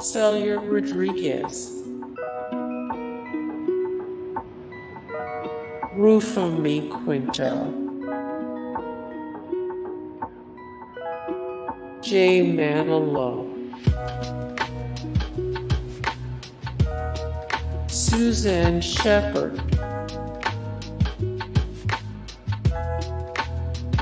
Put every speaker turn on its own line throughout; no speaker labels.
Celia Rodriguez, Rufa Mae Quinto, Jay Manalo, Suzanne Shepherd,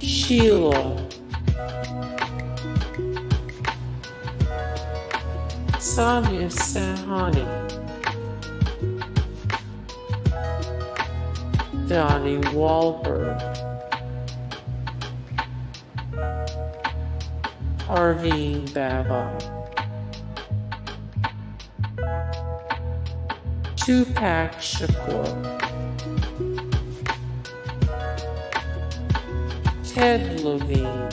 Sheela, Sonia Sahani, Donnie Wahlberg, Parveen Babi, Tupac Shakur, Ted Levine,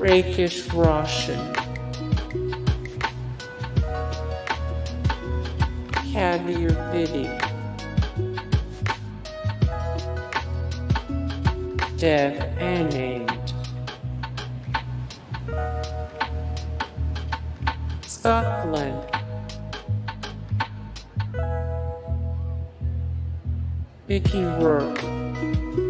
Rakesh Roshan, Kabir Bedi, Dev Anand, Scotland, Mickey Rourke,